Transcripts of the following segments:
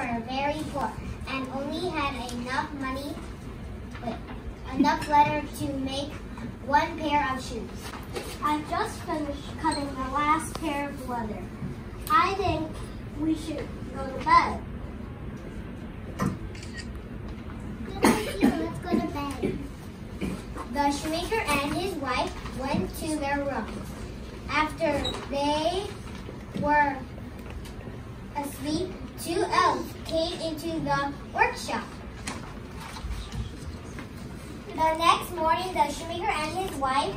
were very poor and only had enough money, enough leather to make one pair of shoes. I just finished cutting the last pair of leather. I think we should go to bed. Let's go to bed. The shoemaker and his wife went to their room. After they were asleep, two elves came into the workshop. The next morning, the shoemaker and his wife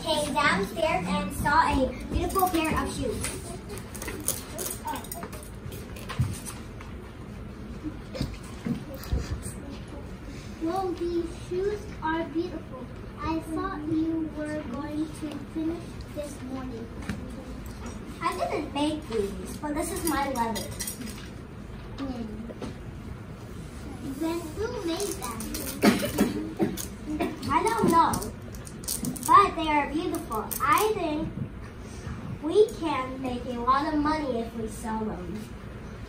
came downstairs and saw a beautiful pair of shoes. Well, these shoes are beautiful. I thought you were going to finish this morning. I didn't make these, but this is my leather. Then who made them? I don't know, but they are beautiful. I think we can make a lot of money if we sell them.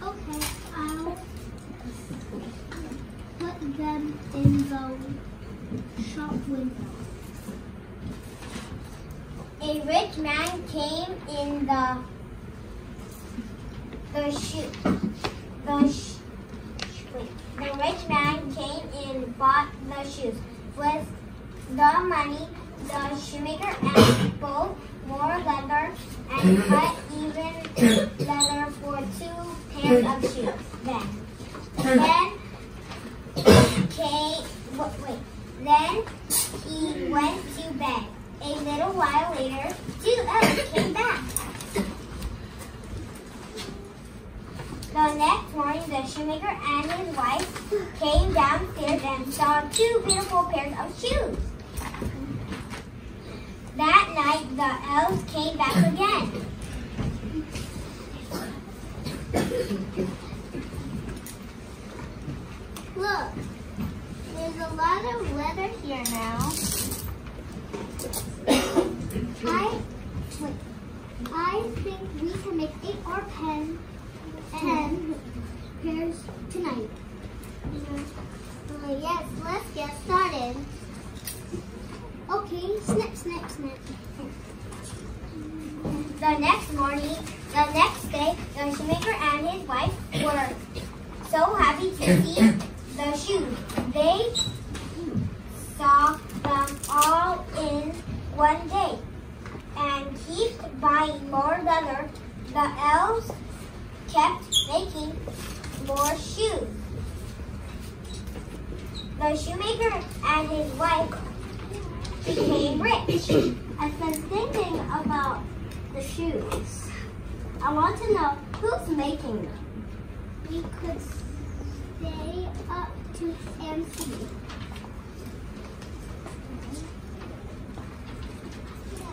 Okay, I'll put them in the shop window. A rich man came in the the shoe the the rich man came and bought the shoes with the money. The shoemaker and both more leather and cut even leather for two pairs of shoes. Then, then came wait. Then he went to bed. A little while later, two came back. The next morning, the shoemaker and his wife came downstairs and saw two beautiful pairs of shoes. That night, the elves came back again. Look, there's a lot of leather here now. I, wait, I think we can make eight or ten, ten tonight. Uh, yes, let's get started. Okay, snip, snip, snip. The next morning, the next day, the shoemaker and his wife were so happy to see the shoes. They saw them all in one day and kept buying more leather. The elves kept making more shoes. The shoemaker and his wife became rich. I've been thinking about the shoes. I want to know who's making them. We could stay up to and see.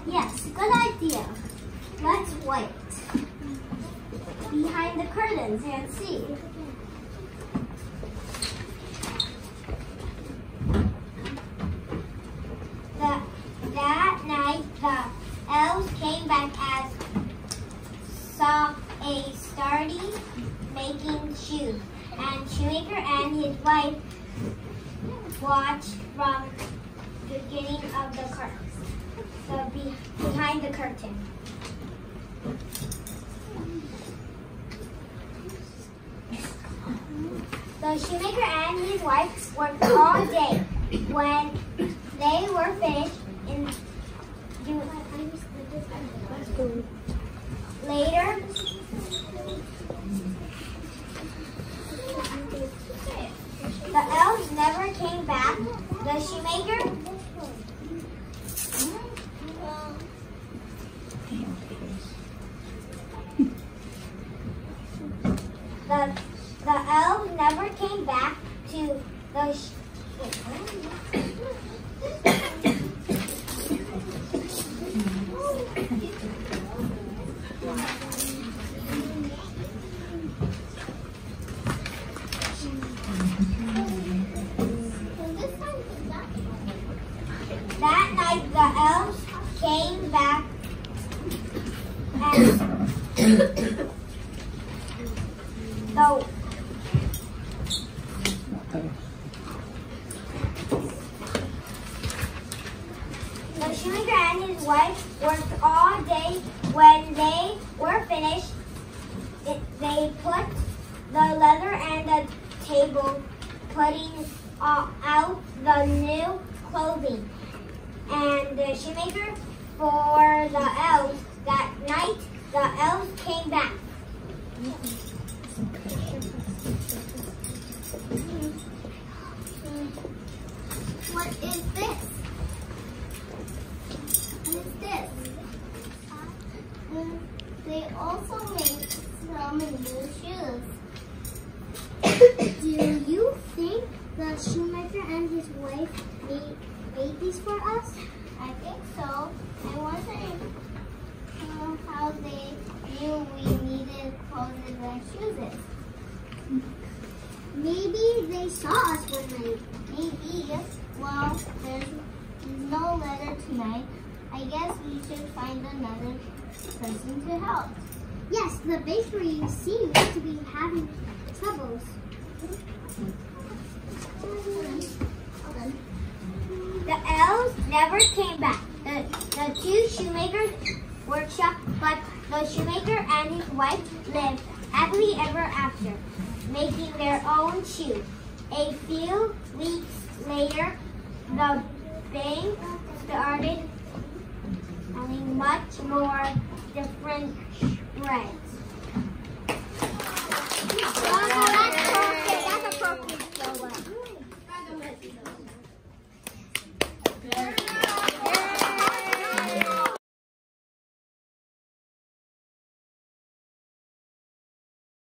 Yes, good idea. Let's wait behind the curtains and see. The, that night, the elves came back as saw a sturdy making shoes, and shoemaker and his wife watched from the beginning of the curtain, the be, behind the curtain. The shoemaker and his wife worked all day. When they were finished, in later, the elves never came back. The shoemaker the the elves never came back to the. the elves came back and the The shoemaker and his wife worked all day. When they were finished, they put the leather and the table, putting uh, out the new clothing. And the shoemaker for the elves that night, the elves came back. What is this? What is this? They also make some new shoes. Do you think the shoemaker and his wife made, made these for us? I think so. I wonder um, how they knew we needed clothes and shoes. Maybe they saw us one night. Maybe. Well, there's no letter tonight. I guess we should find another person to help. Yes, the bakery seems to be having troubles. Elves never came back. The, the two shoemakers workshop, but the shoemaker and his wife lived happily ever after, making their own shoes. A few weeks later, the bank started having much more different spreads.